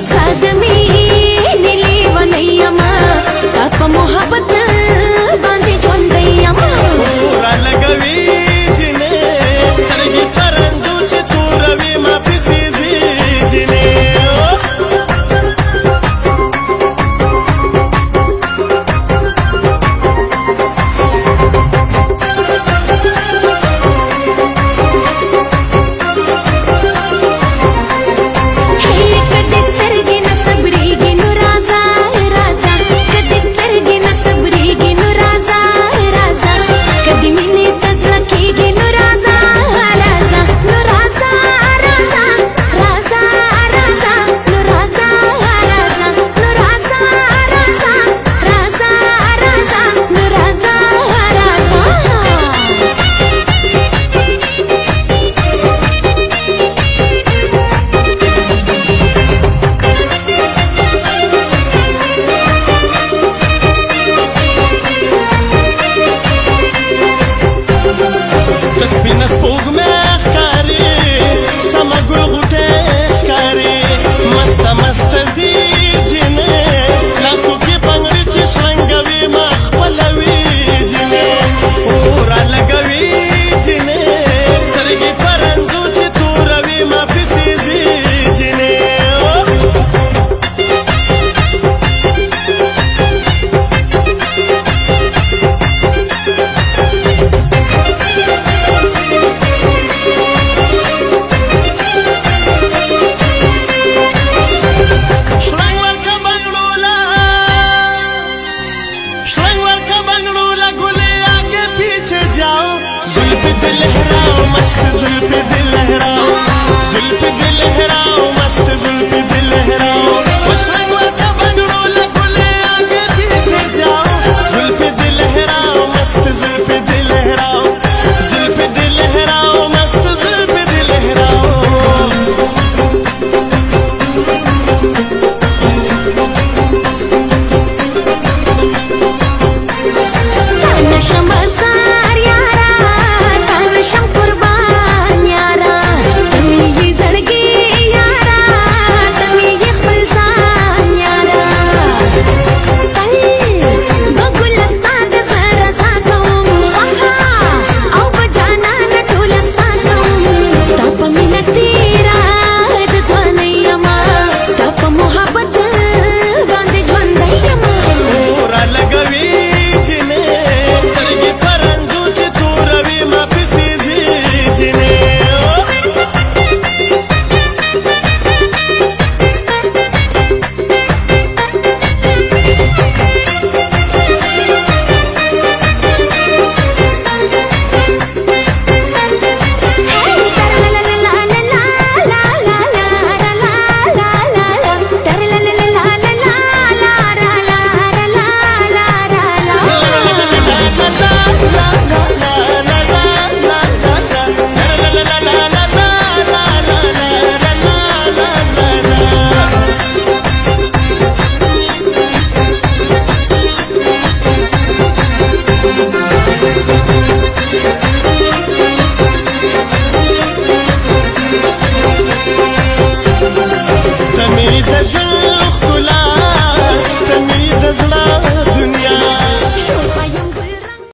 Gostar de me. میری